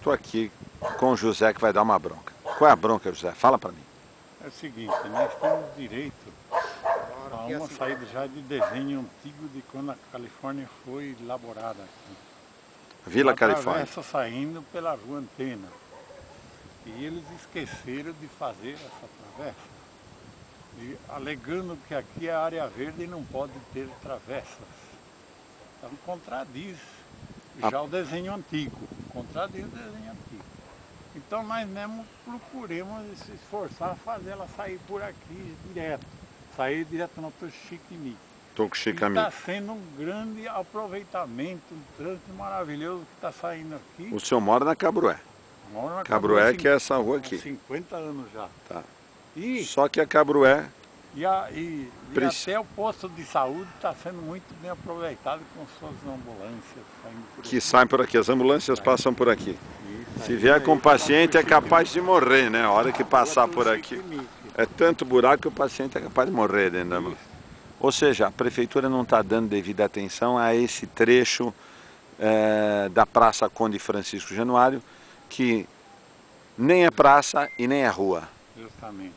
Estou aqui com o José que vai dar uma bronca. Qual é a bronca, José? Fala para mim. É o seguinte, nós temos direito a uma saída já de desenho antigo de quando a Califórnia foi elaborada aqui. Vila Uma Califórnia. travessa saindo pela rua Antena. E eles esqueceram de fazer essa travessa, e alegando que aqui é área verde e não pode ter travessas. Então contradiz já o desenho antigo, contradiz o desenho antigo. Então nós mesmo procuremos se esforçar a fazer ela sair por aqui direto, sair direto no Chico amigo. Está sendo um grande aproveitamento, um trânsito maravilhoso que está saindo aqui. O senhor mora na Cabrué. Moro na Cabrué Cabrué, que é essa rua aqui. 50 anos já. Tá. E, Só que a Cabrué, e, a- e- e até o posto de saúde está sendo muito bem aproveitado com suas ambulâncias saindo por que aqui. saem por aqui, as ambulâncias passam por aqui. Isso Se vier com o paciente é capaz de morrer, né? A hora que passar por aqui. É tanto buraco que o paciente é capaz de morrer dentro da ambulância. Ou seja, a prefeitura não está dando devida atenção a esse trecho eh, da Praça Conde Francisco Januário, que nem é praça e nem é rua. Justamente.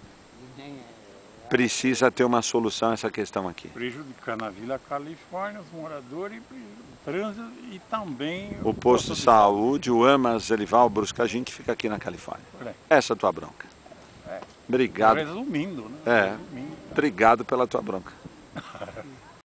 Precisa ter uma solução a essa questão aqui. Prejudicando a Vila Califórnia, os moradores, o trânsito e também O posto de saúde, o AMAS, Elival, Bruscagim, que fica aqui na Califórnia. Correto. Essa é a tua bronca. É. Obrigado. Resumindo, né? É. Resumindo. Obrigado pela tua bronca.